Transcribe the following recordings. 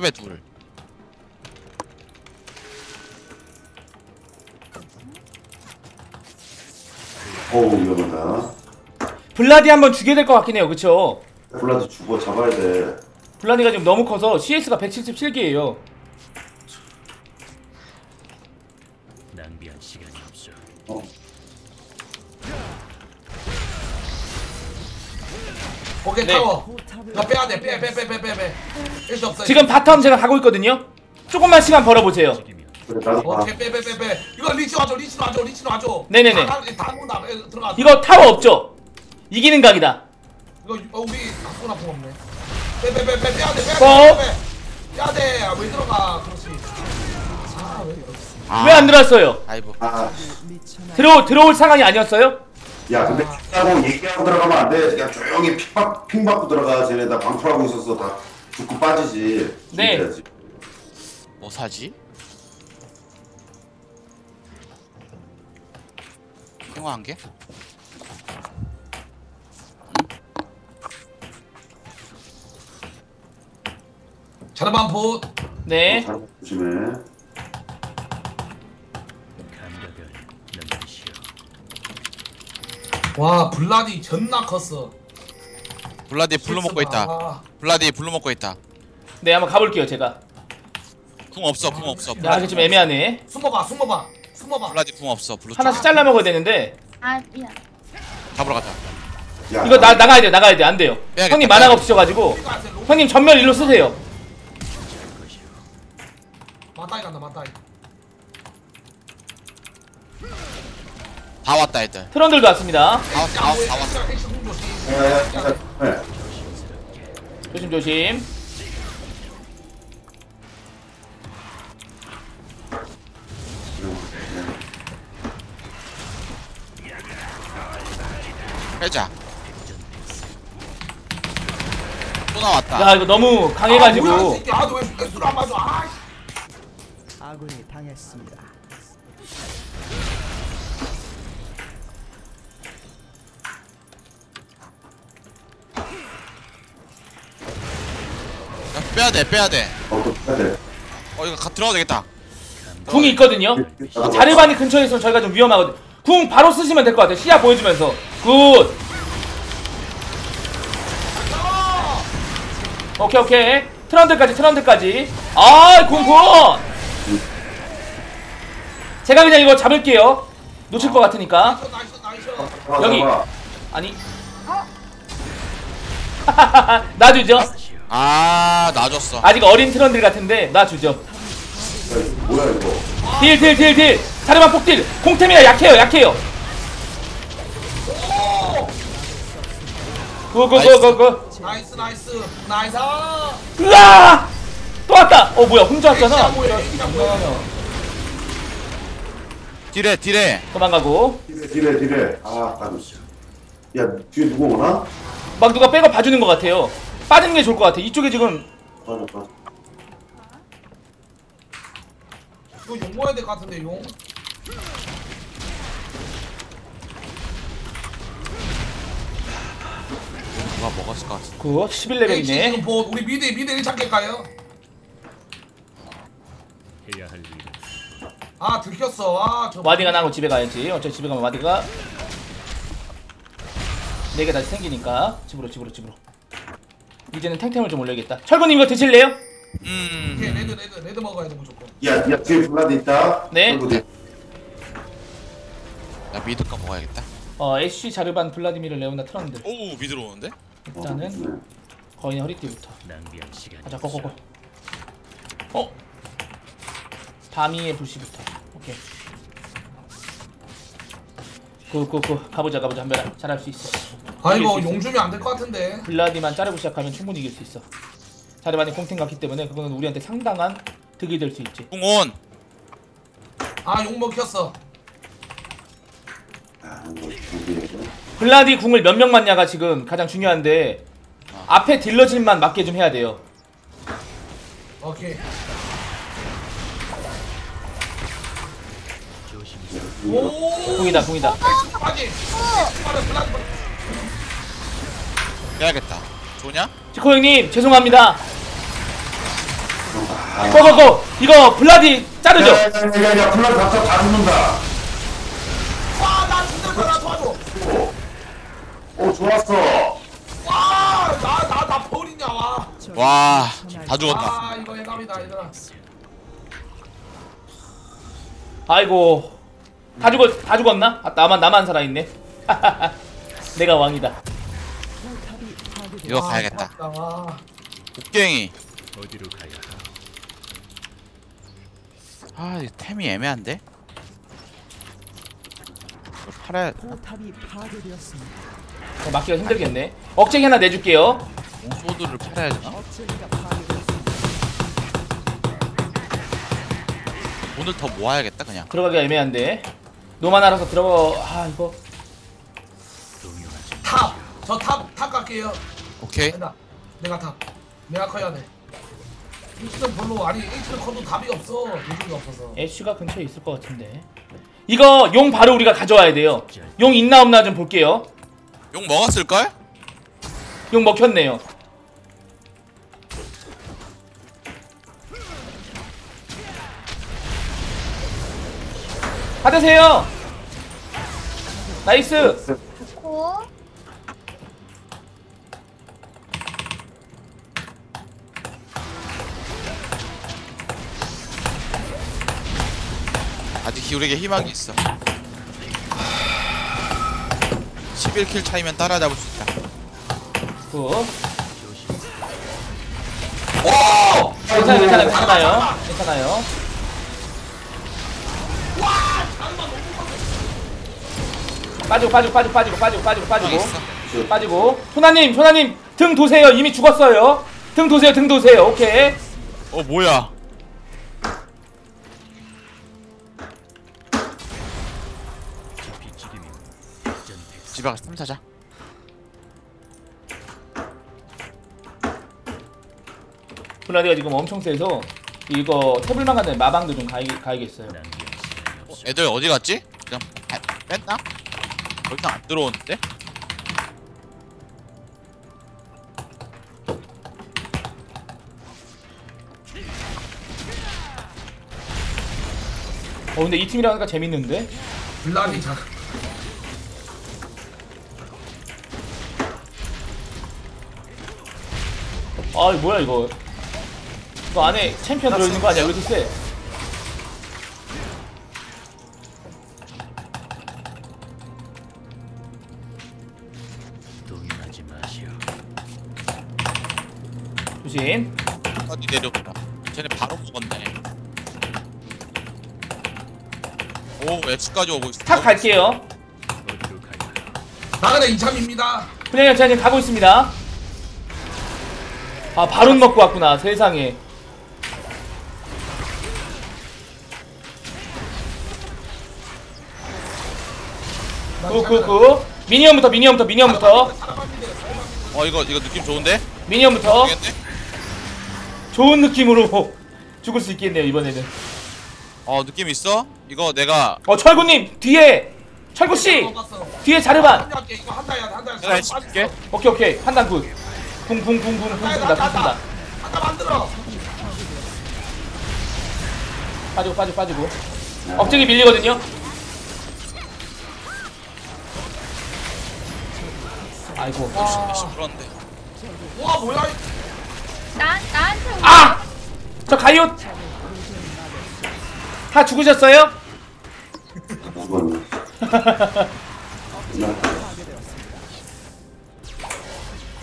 왜 둘? 어우 위험하다 블라디 한번 죽여야 될 것 같긴 해요 그쵸 블라드 죽어 잡아야 돼 블라디가 지금 너무 커서 CS가 177개예요 낭비할 시간이 없어. 어. 오케이 네. 타워 나 빼야 돼 빼 빼 빼 빼빼 이길 수 없어 지금 바텀 제가 가고 있거든요 조금만 시간 벌어보세요 지금이야. 그래 나도 봐 오케이 빼 빼 빼 빼 이거 리치 와줘 리치 와줘 리치 와줘 네네네. 다, 다 모은다 에, 들어가 이거 타워 없죠? 이기는 각이다 이거 어, 우리 아무나 없네 빼 빼 빼 빼 빼야 돼 빼야 어? 돼 빼야 돼왜 들어가 그렇지 아왜 아, 왜 안 들어왔어요? 아이고. 아, 들어, 들어올 상황이 아니었어요? 야 근데 하고 얘기하고 들어가면 안 돼 그냥 조용히 픽받, 핑 받고 들어가 쟤네 다 방풀하고 있어서 다 죽고 빠지지 네. 죽여야지. 뭐 사지? 평화 한 개? 자르반 포 네 잘 조심해 와 블라디 존나 컸어 블라디 블루 먹고 있다. 아, 블라디 블루 먹고 있다. 네 한번 가볼게요 제가 궁 없어, 궁 없어. 야 이게 좀 애매하네 숨어봐 숨어봐 숨어봐 블라디 궁 없어. 블루 하나씩 쪽. 잘라 먹어야 되는데 아 미안. 잡으러 가자. 야, 이거 나, 나가야 돼 나가야 돼안 돼요 빼야겠다, 형님 mana가 빼야겠다. 없으셔가지고 로- 형님 점멸 일로 쓰세요 맞다이 간다 맞다이 다 왔다 애들. 트런들도 왔습니다 다 왔, 다 왔, 다 야. 조심 조심 빼자. 또 나왔다. 야 이거 너무 강해가지고 아너왜 술안 아 아군이 당했습니다. 빼야 돼, 빼야 돼. 어. 어 이거 가 들어가도 되겠다. 궁이 있거든요? 어, 자르반이 근처에 있으면 저희가 좀 위험하거든 궁 바로 쓰시면 될 것 같아요. 시야 보여주면서. Good. 오케이 오케이. 트런들까지 트런들까지. 아 궁궁. 제가 그냥 이거 잡을게요. 놓칠 것 같으니까. 여기. 아니. 놔주죠 아, 놔줬어. 아직 어린 트런들 같은데 야, 이거 뭐야 이거? Deal deal deal deal. 자르반 폭딜. 공템이라 약해요 약해요. 고고고고고. Nice nice. Nice. 으아! 또 왔다. 어 뭐야. 혼자 왔잖아. 뭐야. deal해, deal해. 도망가고. deal해 deal해 deal해. 아 나도 야 뒤에 누구 오나? 막 누가 백업 봐주는 것 같아요 빠지는 게 좋을 것 같아. 이쪽에 지금 맞아 맞아. 이거 용 모아야 될 것 같은데 용? 누가 먹었을 것 같은데. 그 H 11레벨이네. 지금 보 우리 미드 미드 1창 깰까요? 해야 할 일은 아 들켰어. 아저 와디가 나고 집에 가야지. 어차피 집에 가면 와디가 4개 다시 생기니까. 집으로 집으로 집으로 이제는 탱탱을 좀 올려야겠다 철구님 이거 드실래요? 음. 오케이 레드 레드 레드 먹어야 돼 무조건 야, 야 뒤에 블라드 있다 네. 그리고. 나 mid 거 먹어야겠다. 어 애쉬 자르반 블라디미르 레오나 트런들 오, mid로 오는데? 일단은 네. 거인의 허리띠부터 낭비할 가자 없어. Go go go 어? 바미의 불씨부터 오케이 good good good 가보자 가보자 한별아 잘할 수 있어 아 이거 수 있어. 용 주면 안 될 것 같은데. 블라디만 자르고 시작하면 충분히 이길 수 있어. 자르반이 공템 갔기 때문에 그거는 우리한테 상당한 득이 될 수 있지. 궁 온. 아용 먹혔어. 블라디 궁을 몇 명 맞냐가 지금 가장 중요한데 앞에 딜러진만 맞게 좀 해야 돼요. 오케이. 궁이다 궁이다. 빠지 빠져 블라드 빼야겠다. 좋냐? 지코 형님 죄송합니다. 아, 고고고. 이거 블라디 자르죠? 야야야야 플라 답답 다 죽는다. 와나 죽는다 나 도와줘 오 좋았어. 와나나 나 버리냐 와. 와, 다 죽었다. 아 이거 해감이다 얘들아. 아이고. 다 죽었 다 죽었나? 아, 나만 나만 살아있네. 내가 왕이다 이. 이거 가야겠다. 아, 와. 곡괭이. 어디로 가야? 아, 이 템이 애매한데? 이거 팔아야, 포탑이 파괴되었습니다. 어, 막기가 힘들겠네 억제기 하나 내줄게요 몽소드를 팔아야 되나? 억제기가 파괴되었습니다. 오늘 더 모아야겠다, 그냥. 들어가기가 애매한데 노만 알아서 들어가 아 이거 동요하지 탑저 탑 탑 갈게요 오케이. 된다 내가 탑 내가 커야 돼. H는 별로 아니 H는 커도 답이 없어. 요즘이 없어서. 애쉬가 근처에 있을 것 같은데. 이거 용 바로 우리가 가져와야 돼요. 용 있나 없나 좀 볼게요. 욕 먹었을걸? 용 먹혔네요. 받으세요. 나이스 아직 기울에게 희망이 있어. 11킬 차이면 따라잡을 수 있다. 굿 괜찮아요 괜찮아요. 괜찮아요. 괜찮아요. 빠지고 빠지고 빠지고 빠지고 빠지고 빠지고 빠지고. 빠지고. 소나님 소나님 등 도세요. 이미 죽었어요. 등 도세요 등 도세요. 오케이. 어, 뭐야? 집에 가서 템 사자. 소나디가 지금 엄청 세서 이거 태블만 가는 마방도 좀 가야, 가야겠어요 어. 애들 어디 갔지? 그냥 뺐- 뺐나? 더 이상 안 들어오는데? 어 근데 이 팀이랑 하니까 재밌는데 블라디 자 아 이거 뭐야 이거 이거 안에 챔피언 들어있는 거 아니야 왜 이렇게 세. 조심 어디 내려오다. 쟤네 바로 죽었네. 오, 애쉬까지 오고 있어. Top 갈게요? 나그네 이참입니다 그냥 여차님 가고 있습니다 아 바론 먹고 왔구나 세상에. 굿굿굿 미니언부터 미니언부터 미니언부터. 어, 이거, 이거 느낌 좋은데? 미니언부터? 좋은 느낌으로 죽을 수 있겠네요 이번에는. 어, 느낌 있어? 이거 내가 어 철구님 뒤에! 철구씨! 뒤에 자르반! 내가 해줄게. 오케이 오케이. 판단 굿 쿵쿵쿵쿵 쿵쿵다 쿵쿵다 한다 만들어. 빠지고 빠지고 빠지고. 억제기 밀리거든요? 아이고. 씨, 그런데. 와 뭐야 이- 나 나한테 오 아! 저 가이옷 다 죽으셨어요?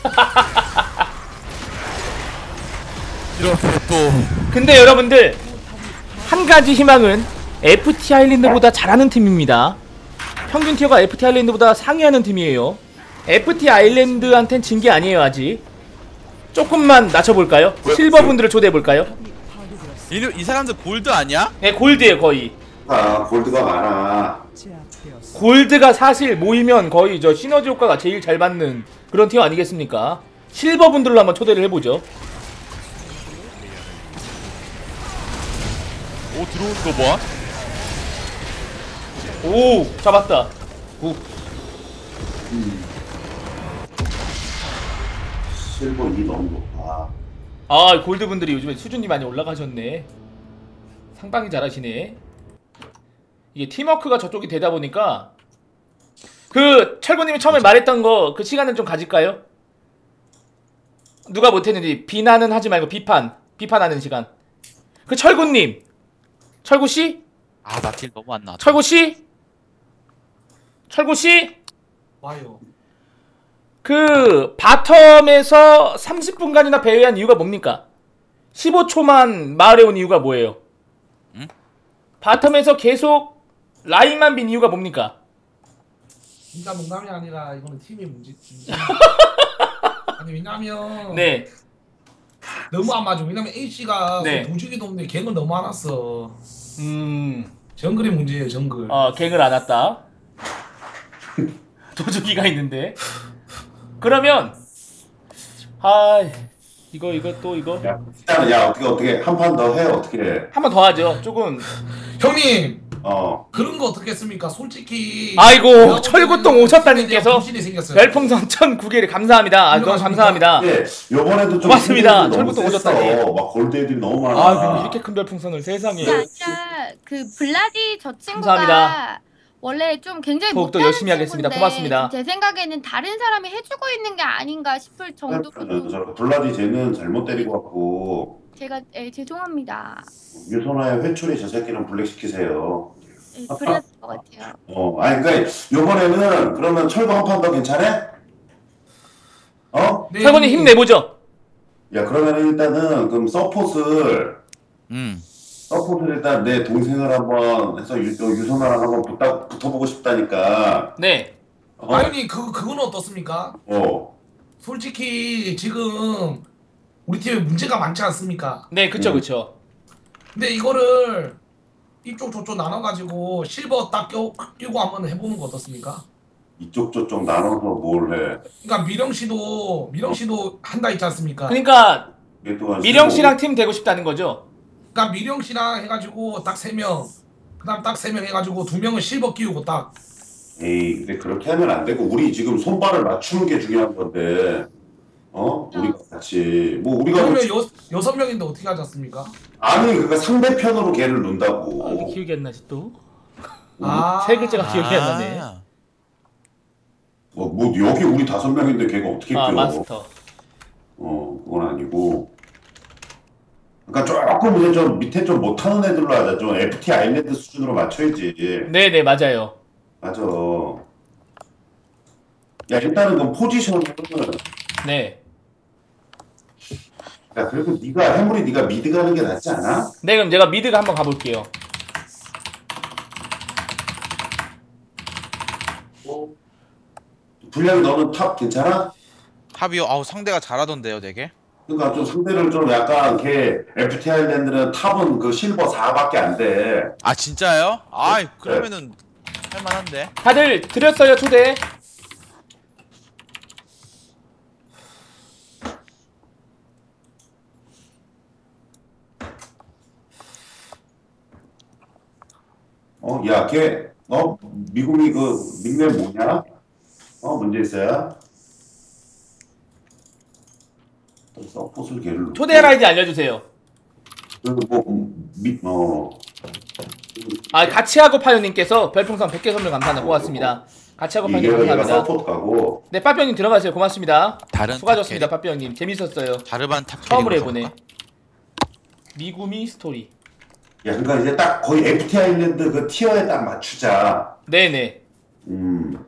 이렇게 또. 근데 여러분들 한 가지 희망은 FT 아일랜드보다 잘하는 팀입니다. 평균 티어가 FT 아일랜드보다 상위하는 팀이에요. FT 아일랜드한텐 진 게 아니에요 아직. 조금만 낮춰볼까요? 실버 분들을 초대해볼까요? 이, 이 사람들 골드 아니야? 네 골드에요 거의. 아 골드가 많아. 골드가 사실 모이면 거의 저 시너지 효과가 제일 잘 받는 그런 티어 아니겠습니까? 실버 분들로 한번 초대를 해보죠. 오, 들어오는 거 봐. 오 잡았다. 오, 실버 2 너무 높아. 아 골드 분들이 요즘에 수준이 많이 올라가셨네. 상당히 잘하시네. 이게 팀워크가 저쪽이 되다 보니까 그 철구님이 처음에 말했던 거 그 시간을 좀 가질까요? 누가 못했는지 비난은 하지 말고 비판 비판하는 시간. 그 철구님 철구 씨? 아 나 딜 너무 안 나왔다 철구 씨? 철구 씨? 와요. 그 바텀에서 30분간이나 배회한 이유가 뭡니까? 15초만 마을에 온 이유가 뭐예요? 응? 바텀에서 계속 라인만 빈 이유가 뭡니까? 진짜 농담이 아니라 이거는 팀의 문제. 문제. 아니 왜냐면 네. 너무 안 맞아. 왜냐면 A 씨가 네. 도주기도 없는데 갱을 너무 안 왔어. 음. 정글이 문제예요 정글. 어, 갱을 안 왔다. 도주기가 있는데. 그러면 아, 이거 이거 또 이거 야, 야 어떻게 어떻게 한 판 더 해 어떻게 해? 한 번 더 하죠. 조금 형님 어. 그런 거 어떻게 했습니까? 솔직히 아이고, 보기에는 오셨다님께서 생겼어요. 별풍선 1009개를 감사합니다. 아, 너무 감사합니다. 예, 요번에도 좀 고맙습니다. 철부터 오셨다니. 셌어. 막 골드 애들이 너무 많아. 아, 그럼 이렇게 큰 별풍선을 세상에. 아니라 그 블라디 저 친구가 감사합니다. 원래 좀 굉장히 더욱더 못하는 열심히 하겠습니다. 친구인데 고맙습니다. 제 생각에는 다른 사람이 해주고 있는 게 아닌가 싶을 정도로 저 블라디 쟤는 잘못 때리고 왔고 제가 예, 죄송합니다. 유소나의 회초리 저 새끼는 블랙 시키세요. 예, 될것 같아요. 어, 아니 그러니까 요번에는 그러면 철거 한 판 더 괜찮아? 어? 네, 형님. 힘내보죠. 야 그러면 일단은 그럼 서폿을 음 서폿을 일단 내 동생을 한번 해서 유, 유소나랑 한번 붙다, 붙어보고 싶다니까. 네. 어? 아니 그 그거는 어떻습니까? 어. 솔직히 지금 우리 팀에 문제가 많지 않습니까? 네, 그쵸, 음. 그쵸. 근데 이거를 이쪽 저쪽 나눠가지고 실버 딱 껴, 끼고 한번 해보는 거 어떻습니까? 이쪽 저쪽 나눠서 뭘 해? 그러니까 미령 씨도 미령 씨도 한다 있지 않습니까? 그러니까 이게 또한 미령 15 씨랑 팀 되고 싶다는 거죠. 그러니까 미령 씨랑 해가지고 딱 세 명, 그다음 딱 세 명 해가지고 두 명은 실버 끼우고 딱 에이, 근데 그렇게 하면 안 되고 우리 지금 손발을 맞추는 게 중요한 건데, 어? 우리가 같이 뭐 우리가 그러면 여 여섯 명인데 어떻게 하지 않습니까? 아니 그러니까 상대편으로 걔를 아, 논다고. 기억이 안 나지 또? 아, 세 글자가 기억이 안 나네. 아, 뭐, 뭐 여기 우리 다섯 명인데 걔가 어떻게 아, 껴? 마스터. 어, 그건 아니고. 그러니까 조금 이제 좀 밑에 좀 못하는 애들로 하자. 좀 FT 아일랜드 수준으로 맞춰야지. 네, 네, 맞아요. 맞아. 야 일단은 그 포지션은 네. 야 그래도 네가 해물이 네가 mid 가는 게 낫지 않아? 네, 그럼 제가 mid가 한번 가볼게요. 불양이 너는 top 괜찮아? Top이요 아우 상대가 잘하던데요 되게 그러니까 좀 상대를 좀 약간 걔 FT 아일랜드는 top은 그 실버 4밖에 안 돼. 아 진짜요? 아이 네. 그러면은 할만한데 다들 드렸어요, 초대. 어, 야, 걔, 어, 미국이 그 닉네임 뭐냐? 어, 문제 있어요? 또 서폿을 걔를 초대할 아이디 알려주세요. 그리고 뭐, 음, 미, 어, 아, 같이 하고 파요님께서 별풍선 100개 선물 감사합니다. 고맙습니다. 같이 하고 파요님 감사합니다. 가고 네, 빠삐형님 들어가세요. 고맙습니다. 다른 수고하셨습니다, 탑 빠삐형님. 재밌었어요. 다르반 탑 처음으로 해보네. 미구미 스토리. 야, 그러니까 이제 딱 거의 FT 아일랜드 그 티어에 딱 맞추자. 네네. 음,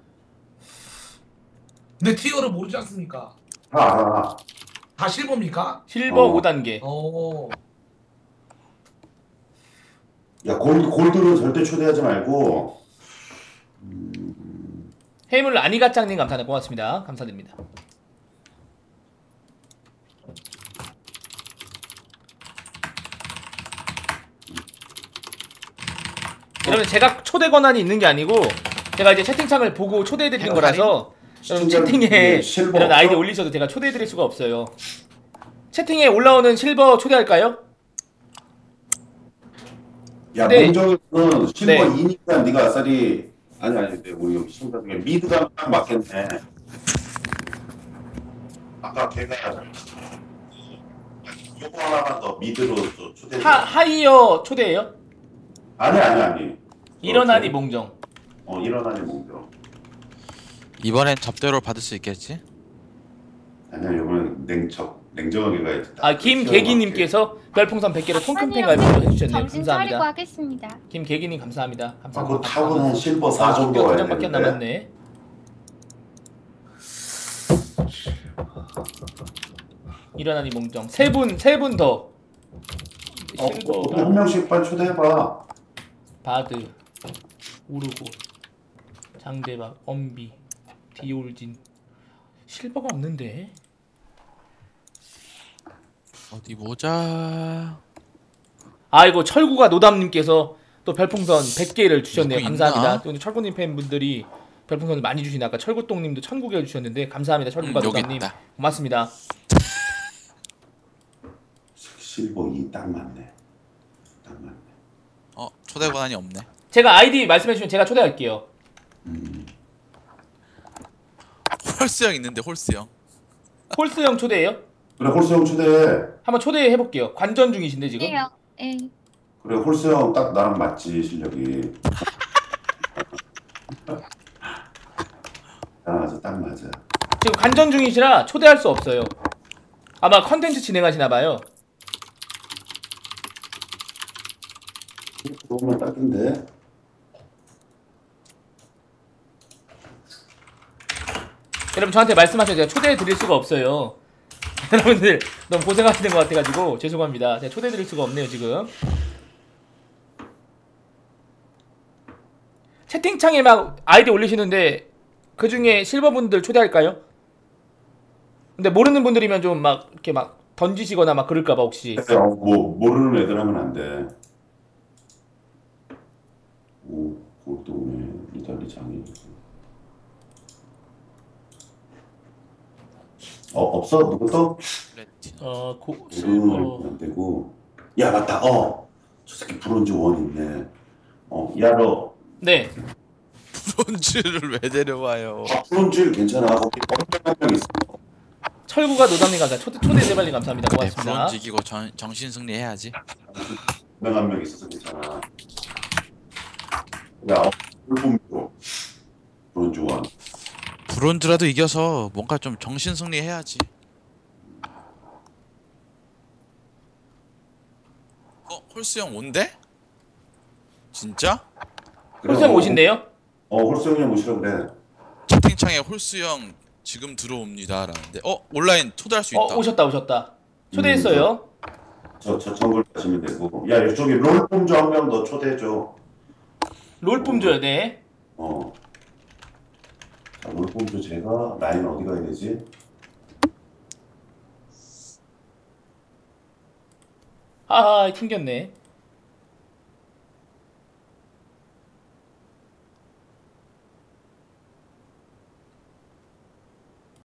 근데 티어를 모르지 않습니까? 다 알아. 다 실버입니까? 실버 어. 5단계. 어. 야, 골드, 골드는 절대 초대하지 말고, 해물 아니가짱님 감사합니다. 고맙습니다. 감사드립니다. 여러분 제가 초대 권한이 있는 게 아니고 제가 이제 채팅창을 보고 초대해드리는 거라서 여러분 채팅에 네, 실버 이런 아이디? 올리셔도 제가 초대해드릴 수가 없어요. 채팅에 올라오는 실버 초대할까요? 야, 네. 몽정이는 실버 네. 2니까 네가 아싸리, 아니, 아니, 네, 우리 신가 중에 mid가 딱 맞겠네. 아까 걔가 요거 하나만 더 mid로 또 초대. 하 하이어 초대예요? 아니 아니 아니. 일어나니 뭐. 몽정. 어 일어나니 몽정. 이번엔 접대로 받을 수 있겠지? 아니야 이번엔 냉척 냉정하게 가야지. 아 김계기님께서 별풍선 100개를 통큰팬 가입을 해주셨네요. 정신 차리고 감사합니다. 하겠습니다. 김계기님 감사합니다. 아, 그 감사합니다. 타고난 실버 4 정도 두 와야 장밖에 안 되는데. 남았네. 일어나니 몽정 세 분 세 분 더. 어, 어, 한 명씩 빨리 초대해봐. 바드 우르고 장대박 엄비 디올진 실버가 없는데 어디 보자. 아이고 철구가 노담님께서 또 별풍선 100개를 주셨네요 감사합니다? 또 철구님 팬분들이 별풍선을 많이 주시네 아까 철구똥님도 1009개를 주셨는데 감사합니다 철구가 음, 노담님. 고맙습니다 실버 2딱 맞네. 딱 맞네. 어 초대 권한이 없네. 제가 아이디 말씀해주시면 제가 초대할게요 홀스 형 있는데 홀스 형. 홀스 형 초대해요? 그래 홀스 형 초대해. 한번 초대해 볼게요 관전 중이신데 지금 예요. 예. 그래 홀스 형 딱 나랑 맞지 실력이. 딱 맞아 딱 맞아. 지금 관전 중이시라 초대할 수 없어요 아마 컨텐츠 진행하시나 봐요 그러면 딱인데. 여러분 저한테 말씀하셔도 제가 초대해 드릴 수가 없어요. 여러분들 너무 고생하시는 것 같아가지고 죄송합니다. 제가 초대해 드릴 수가 없네요 지금. 채팅창에 막 아이디 올리시는데 그 중에 실버분들 초대할까요? 근데 모르는 분들이면 좀 막 이렇게 막 던지시거나 막 그럴까봐 혹시. 어, 뭐 모르는 애들 하면 안 돼. 오, 그것도 오네. 이달리 장이. 어 없어 누구도 레티너. 어 고, 모르는 실버 안 되고. 야 맞다. 어, 저 새끼 브론즈 원 있네. 어, 야 너 네 브론즈를 왜 데려와요? 브론즈 괜찮아. 거기 한명 있어. 철구가 노담님 감사 초대 초대 대발님 감사합니다 네, 고맙습니다. 브론즈 이기고 정, 정신 승리해야지. 명한명 있어서 괜찮아. 야, 어, 불품도 브론즈 원. 브론즈라도 이겨서 뭔가 좀 정신 승리해야지. 어 홀스 형 온대? 진짜? 홀수 형 오신대요? 어, 홀수 형이 오시라 그래. 채팅창에 홀스 형 지금 들어옵니다라는데 어 온라인 초대할 수 있다. 어 오셨다 오셨다. 초대했어요. 저, 저 정글 가시면 되고. 야, 이쪽에 롤폼조 한 명 더 초대해줘. 롤품 줘야 돼. 어. 자, 롤폼조 제가 라인 어디 가야 되지? 하하 튕겼네.